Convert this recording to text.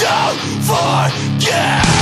don't forget!